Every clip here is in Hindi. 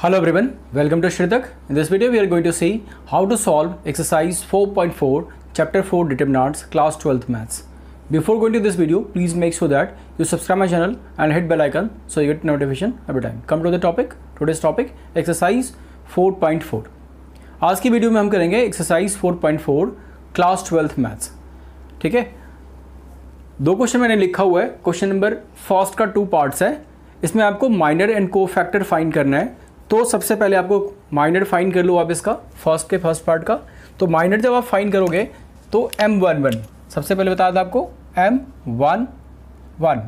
Hello everyone, welcome to Shritak. In this video we are going to see how to solve exercise 4.4 chapter 4 determinants class 12th maths. Before going to this video, please make sure that you subscribe my channel and hit bell icon so you get notification every time. Come to the topic, today's topic exercise 4.4. आज की वीडियो में हम करेंगे एक्सरसाइज 4.4 क्लास ट्वेल्थ मैथ्स ठीक है दो क्वेश्चन मैंने लिखा हुआ है क्वेश्चन नंबर फ़र्स्ट का टू पार्ट्स है इसमें आपको minor and cofactor find करना है तो सबसे पहले आपको माइनर फाइन कर लो आप इसका फ़र्स्ट के फ़र्स्ट पार्ट का। तो माइनर जब आप फाइन करोगे तो एम वन वन सबसे पहले बता दें आपको एम वन वन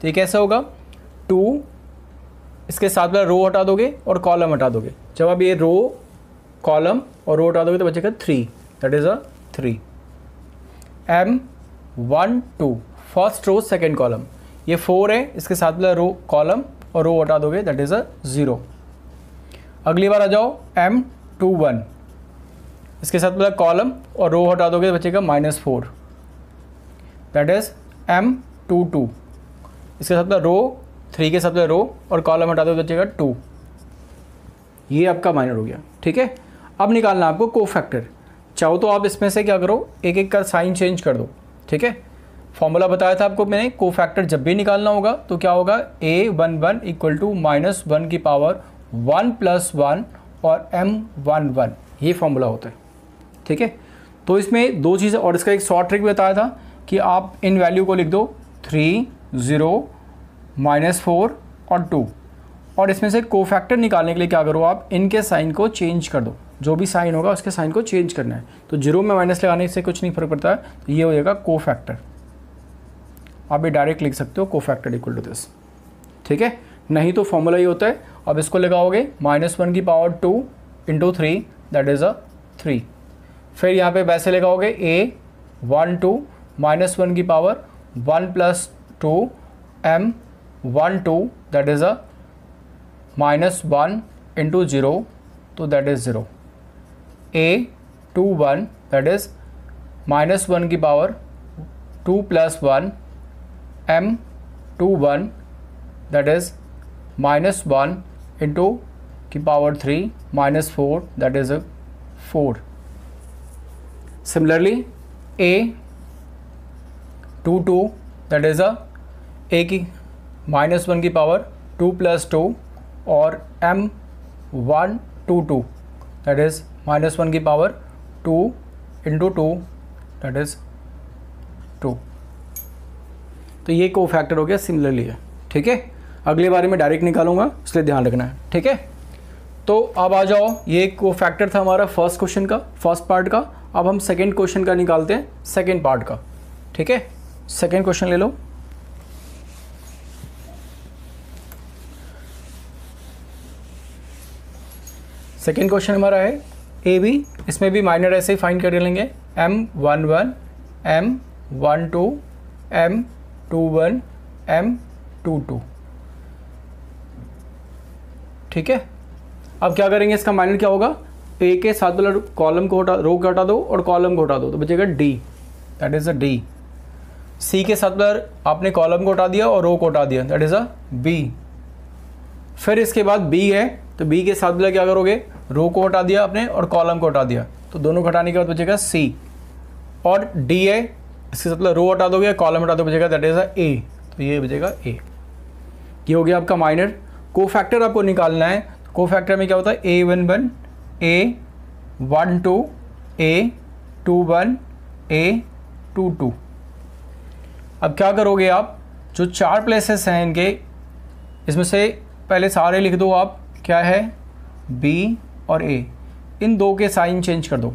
तो ये कैसे होगा? टू इसके साथ वाला रो हटा दोगे और कॉलम हटा दोगे। जब आप ये रो कॉलम और रो हटा दोगे तो बचेगा three that is a three M one two first row second column ये फोर है, इसके साथ वाला रो कॉलम और रो हटा दोगे दैट इज़ अ ज़ीरो अगली बार आ जाओ एम टू वन। इसके साथ मतलब कॉलम और रो हटा दोगे तो बचेगा minus four that is M two two. इसके साथ रो थ्री के साथ रो और कॉलम हटा दोगे दो बचेगा टू ये आपका माइनर हो गया, ठीक है? अब निकालना आपको को फैक्टर चाहो तो आप इसमें से क्या करो एक एक का साइन चेंज कर दो, ठीक है? फॉर्मूला बताया था आपको मैंने को फैक्टर जब भी निकालना होगा तो क्या होगा? A one one equal to minus one की पावर वन प्लस वन और एम वन वन, ये फॉर्मूला होता है, ठीक है? तो इसमें दो चीज़ें, और इसका एक शॉर्ट ट्रिक बताया था कि आप इन वैल्यू को लिख दो थ्री ज़ीरो माइनस फोर और टू और इसमें से को फैक्टर निकालने के लिए क्या करो आप, इनके साइन को चेंज कर दो। जो भी साइन होगा, उसके साइन को चेंज करना है। तो ज़ीरो में माइनस लगाने से कुछ नहीं फ़र्क पड़ता है तो ये हो जाएगा को फैक्टर आप ये डायरेक्ट लिख सकते हो को फैक्टर इक्वल टू दिस ठीक है? नहीं तो फॉर्मूला ये होता है। अब इसको लगाओगे माइनस वन की power two into three that is a three फिर यहाँ पे वैसे लगाओगे A one two minus one की power one plus two M one two that is a minus one into zero तो that is zero A two one that is minus one की power two plus one M two one that is minus one into की power three minus four that is four similarly A two two that is a A की माइनस वन की पावर टू प्लस टू और M one two two that is minus one की power two into two that is two तो ये को फैक्टर हो गया सिमिलरली है, ठीक है? अगले बारे में डायरेक्ट निकालूँगा, इसलिए ध्यान रखना है, ठीक है? तो अब आ जाओ, ये एक वो फैक्टर था हमारा फ़र्स्ट क्वेश्चन का फ़र्स्ट पार्ट का। अब हम सेकेंड क्वेश्चन का निकालते हैं सेकेंड पार्ट का, ठीक है? सेकेंड क्वेश्चन ले लो। सेकेंड क्वेश्चन हमारा है ए बी इसमें भी माइनर ऐसे ही फाइंड कर लेंगे। M one one M one two M two one M two two ठीक है? अब क्या करेंगे? इसका माइनर क्या होगा? ए के साथ वाला कॉलम को हटा रो को हटा दो और कॉलम को हटा दो। तो बचेगा D that is a D C के साथ वाला आपने कॉलम को हटा दिया और रो को हटा दिया। दैट इज़ अ बी फिर इसके बाद बी है। तो बी के साथ वाला क्या करोगे? रो को हटा दिया आपने और कॉलम को हटा दिया। तो दोनों को हटाने के बाद बचेगा सी और डी है। इसके साथ रो हटा दोगे कॉलम हटा दो बचेगा दैट इज़ अ ए तो ये बचेगा ए ये हो गया आपका माइनर को फैक्टर आपको निकालना है। को फैक्टर में क्या होता है? A one one A one two A two one A two two अब क्या करोगे आप? जो चार प्लेसेस हैं इनके, इसमें से पहले सारे लिख दो आप। क्या है? बी और ए इन दो के साइन चेंज कर दो।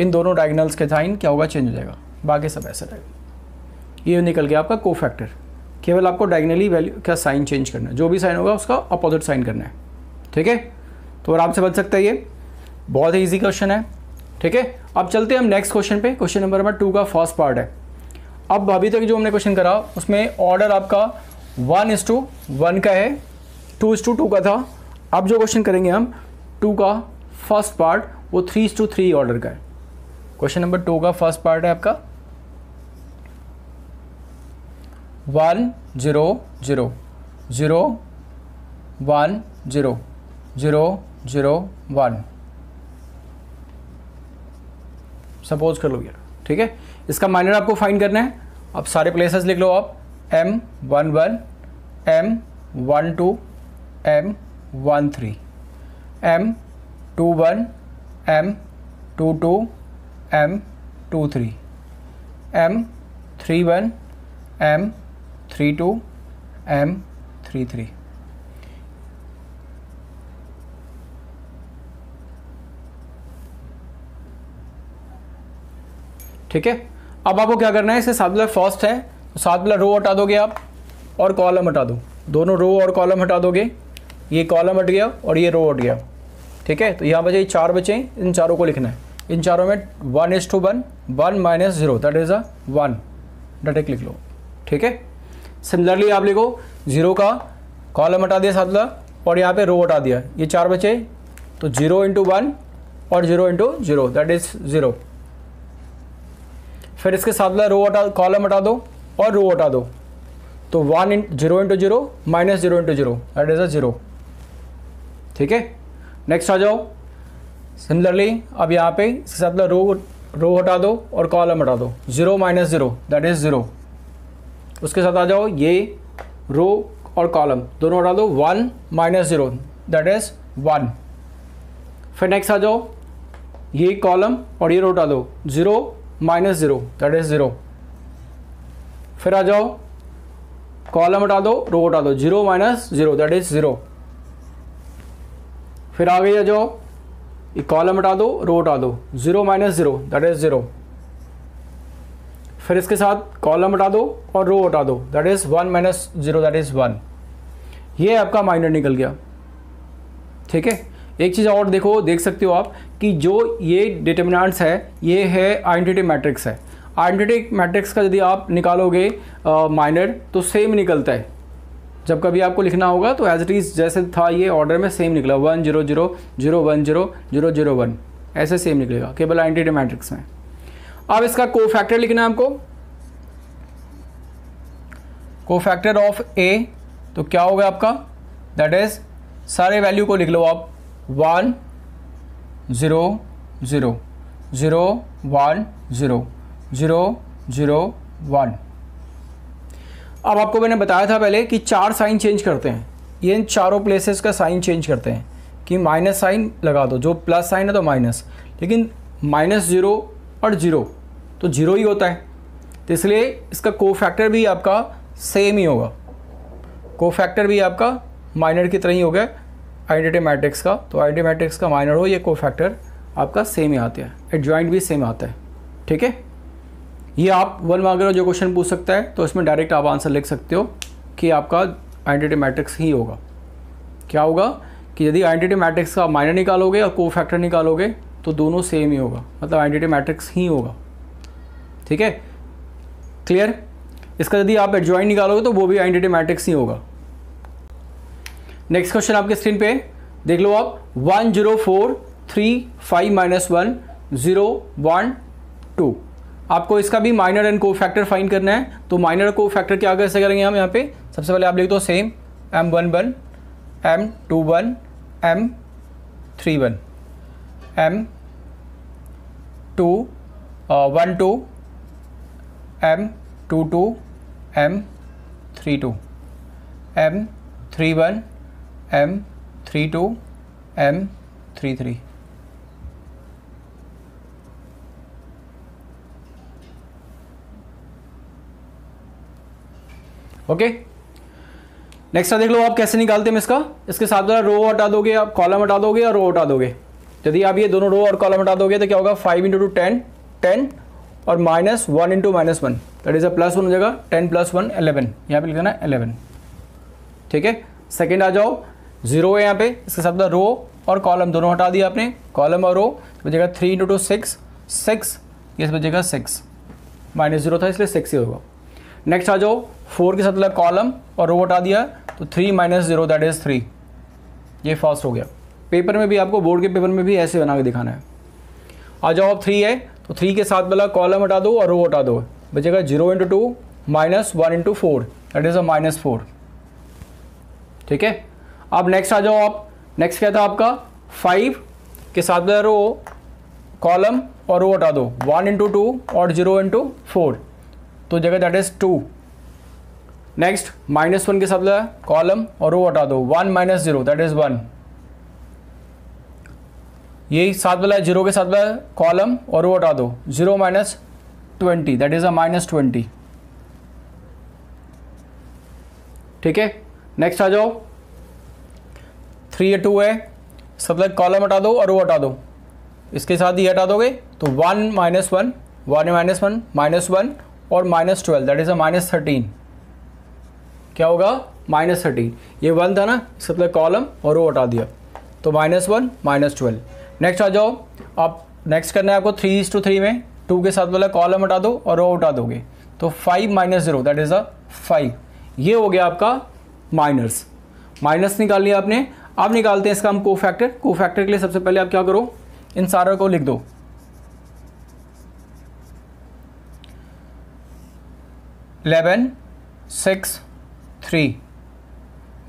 इन दोनों डायगनल्स के साइन क्या होगा? चेंज हो जाएगा। बाकी सब ऐसा रहेगा ये निकल गया आपका को फैक्टर केवल आपको डायगनली वैल्यू का साइन चेंज करना है। जो भी साइन होगा, उसका अपोजिट साइन करना है। ठीक है? तो आराम से बच सकता है ये। बहुत ही ईजी क्वेश्चन है। ठीक है? अब चलते हैं हम नेक्स्ट क्वेश्चन पे। क्वेश्चन नंबर नंबर टू का फ़र्स्ट पार्ट है। अब अभी तक जो हमने क्वेश्चन करा, उसमें ऑर्डर आपका वन इज़ टू वन का है। टू इज़ टू टू का था। अब जो क्वेश्चन करेंगे हम टू का फ़र्स्ट पार्ट वो three is to three order का है। क्वेश्चन नंबर टू का फ़र्स्ट पार्ट है आपका। One zero zero zero one zero zero zero one suppose कर लो यार, ठीक है? इसका माइनर आपको फाइंड करना है। अब सारे प्लेसेस लिख लो आप। M one one M one two M one three M two one M two two M two three M three one M three two M three three ठीक है? अब आपको क्या करना है? इसे सात वाला फ़र्स्ट है। तो सात वाला रो हटा दोगे आप और कॉलम हटा दो। दोनों रो और कॉलम हटा दोगे। ये कॉलम हट गया और ये रो हट गया। ठीक है? तो यहाँ बचे चार बचे। इन चारों को लिखना है। इन चारों में one is to one one minus zero that is a one direct लिख लो। ठीक है? सिमिलरली आप लिखो, ज़ीरो का कॉलम हटा दिया सातला और यहाँ पे रो हटा दिया। ये चार बचे तो ज़ीरो इंटू वन और zero into zero that is zero. फिर इसके साथ रो हटा, कॉलम हटा दो और रो हटा दो। तो one in, zero into zero minus zero into zero that is a zero. ठीक है? नेक्स्ट आ जाओ। सिमिलरली अब यहाँ पे इसके साथ रो रो हटा दो और कॉलम हटा दो। Zero minus zero that is zero. उसके साथ आ जाओ ये, रो और कॉलम, दोनों हटा दो, one minus zero that is one फिर नेक्स्ट आ जाओ, ये कॉलम और ये रो हटा दो, zero minus zero that is zero. फिर आ जाओ, कॉलम हटा दो, रो हटा दो, zero minus zero that is zero. फिर आगे आ जाओ, ये कॉलम हटा दो, रो हटा दो, zero minus zero that is zero. फिर इसके साथ कॉलम हटा दो और रो हटा दो। That is one minus zero that is one ये आपका माइनर निकल गया। ठीक है? एक चीज़ और देखो, देख सकते हो आप कि जो ये डिटर्मिनेंट्स है, ये है आइडेंटिटी मैट्रिक्स है। आइडेंटिटी मैट्रिक्स का यदि आप निकालोगे माइनर तो सेम निकलता है। जब कभी आपको लिखना होगा तो एज इट इज़ जैसे था ये ऑर्डर में सेम निकला। One zero zero zero one zero zero zero one ऐसे सेम निकलेगा। केवल आइडेंटिटी मैट्रिक्स में। अब इसका को फैक्टर लिखना है आपको को फैक्टर ऑफ़ ए तो क्या होगा आपका? दैट इज़ सारे वैल्यू को लिख लो आप। One zero zero zero one zero zero zero one अब आपको मैंने बताया था पहले कि चार साइन चेंज करते हैं। ये इन चारों प्लेसेस का साइन चेंज करते हैं। कि माइनस साइन लगा दो। जो प्लस साइन है तो माइनस लेकिन माइनस ज़ीरो और ज़ीरो तो ज़ीरो ही होता है। तो इसलिए इसका को फैक्टर भी आपका सेम ही होगा। को फैक्टर भी आपका माइनर की तरह ही होगा आइडेंटिटी मैट्रिक्स का। तो आइडेंटिटी मैट्रिक्स का माइनर हो, ये को फैक्टर आपका सेम ही आता है। एडजॉइंट भी सेम आता है। ठीक है? ये आप वन मार्कर जो क्वेश्चन पूछ सकता है तो इसमें डायरेक्ट आप आंसर लिख सकते हो कि आपका आइडेंटिटी मैट्रिक्स ही होगा। क्या होगा? कि यदि आइडेंटिटी मैट्रिक्स का माइनर निकालोगे और को फैक्टर निकालोगे तो दोनों सेम ही होगा। मतलब आइडेंटिटी मैट्रिक्स ही होगा। ठीक है? क्लियर इसका यदि आप एडजॉइंट निकालोगे तो वो भी आइडेंटिटी मैट्रिक्स ही होगा। नेक्स्ट क्वेश्चन आपके स्क्रीन पे देख लो आप। One zero four three five minus one zero one two आपको इसका भी minor and cofactor fine करना है। तो माइनर को फैक्टर क्या कैसे करेंगे हम यहाँ पे? सबसे पहले आप लिख दो same M one one M two one M three one M two one two M two two M three two M three one M three two M three three okay next देख लो, आप कैसे निकालते हैं इसका? इसके साथ वाला रो हटा दोगे, आप कॉलम हटा दोगे और रो हटा दोगे? यदि आप ये दोनों रो और कॉलम हटा दोगे तो क्या होगा? Five into two ten ten और minus one into minus one that is a plus one हो जाएगा टेन प्लस वन एलेवन यहाँ पे लिखना है एलेवन ठीक है? सेकेंड आ जाओ. ज़ीरो है यहाँ पे. इसके साथ रो और कॉलम दोनों हटा दिया आपने. कॉलम और रो बचेगा three into two six six ये बचेगा सिक्स माइनस ज़ीरो था, इसलिए सिक्स ही होगा. नेक्स्ट आ जाओ. फोर के साथ लगा कॉलम और रो हटा दिया तो three minus zero that is three ये फास्ट हो गया. पेपर में भी आपको बोर्ड के पेपर में भी ऐसे बना के दिखाना है. आ जाओ, अब थ्री है. तो थ्री के साथ वाला कॉलम हटा दो और रो हटा दो। बचेगा zero into two minus one into four that is a minus four ठीक है? अब नेक्स्ट आ जाओ आप। नेक्स्ट क्या था आपका? फाइव के साथ में रो कॉलम और रो हटा दो। वन इंटू टू और ज़ीरो इंटू फोर तो जगह that is two next minus one के साथ कॉलम और रो हटा दो। One minus zero that is one यही सात वाला ज़ीरो के साथ वाला कॉलम और वो हटा दो। Zero minus twenty that is a minus twenty ठीक है? नेक्स्ट आ जाओ। थ्री या टू है। सब कॉलम हटा दो और वो हटा दो। इसके साथ ही हटा दोगे तो one minus one one minus one minus one और minus twelve that is a minus thirteen क्या होगा? माइनस थर्टीन ये वन था ना, सब कॉलम और वो हटा दिया। तो minus one minus twelve next आ जाओ। आप नेक्स्ट करना है आपको थ्री इज़ टू थ्री में। टू के साथ वाला कॉलम हटा दो और रो हटा दोगे। तो five minus zero that is a five ये हो गया आपका माइनस माइनस निकाल लिया आपने। अब निकालते हैं इसका हम को फैक्टर को फैक्टर के लिए सबसे पहले आप क्या करो? इन सारों को लिख दो। Eleven six three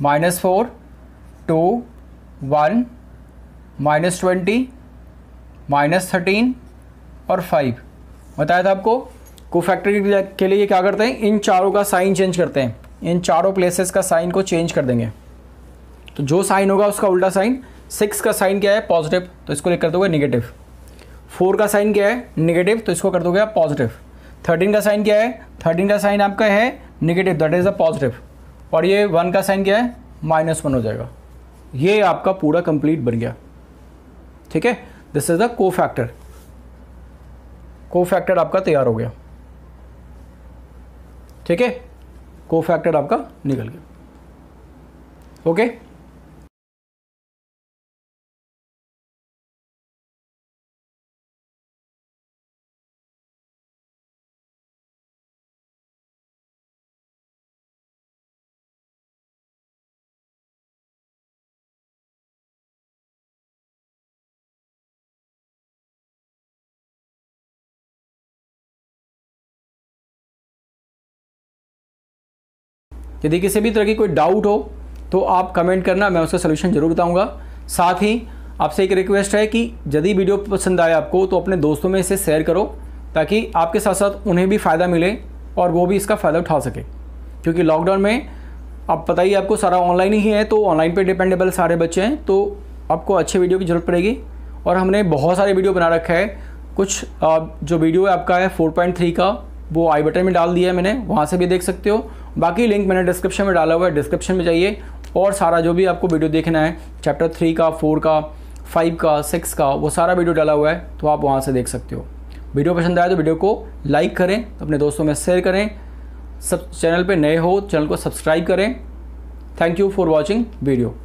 minus four two one minus twenty, minus thirteen और फाइव। बताया था आपको? को फैक्टर के लिए क्या करते हैं? इन चारों का साइन चेंज करते हैं। इन चारों प्लेसेस का साइन को चेंज कर देंगे। तो जो साइन होगा उसका उल्टा साइन। सिक्स का साइन क्या है? पॉजिटिव तो इसको लिख कर दोगे निगेटिव फोर का साइन क्या है? निगेटिव तो इसको कर दोगे आप पॉजिटिव थर्टीन का साइन क्या है? थर्टीन का साइन आपका है negative that is a positive और ये वन का साइन क्या है? माइनस वन हो जाएगा। ये आपका पूरा कंप्लीट बन गया। ठीक है? This is the cofactor cofactor आपका तैयार हो गया। ठीक है? को फैक्टर आपका निकल गया। ओके यदि किसी भी तरह की कोई डाउट हो तो आप कमेंट करना, मैं उसका सोल्यूशन ज़रूर बताऊँगा। साथ ही, आपसे एक रिक्वेस्ट है कि यदि वीडियो पसंद आए आपको तो अपने दोस्तों में इसे शेयर करो, ताकि आपके साथ साथ उन्हें भी फ़ायदा मिले और वो भी इसका फ़ायदा उठा सके। क्योंकि लॉकडाउन में, आप पता ही आपको सारा ऑनलाइन ही है तो ऑनलाइन पे डिपेंडेबल सारे बच्चे हैं तो आपको अच्छे वीडियो की ज़रूरत पड़ेगी। और हमने बहुत सारे वीडियो बना रखा है। कुछ जो वीडियो है आपका है 4.3 का, वो आई बटन में डाल दिया है मैंने, वहाँ से भी देख सकते हो। बाकी लिंक मैंने डिस्क्रिप्शन में डाला हुआ है, डिस्क्रिप्शन में जाइए और सारा जो भी आपको वीडियो देखना है चैप्टर थ्री का फोर का फाइव का सिक्स का, वो सारा वीडियो डाला हुआ है तो आप वहाँ से देख सकते हो। वीडियो पसंद आए तो वीडियो को लाइक करें, अपने दोस्तों में शेयर करें, सब चैनल पर नए हो चैनल को सब्सक्राइब करें। Thank you for watching video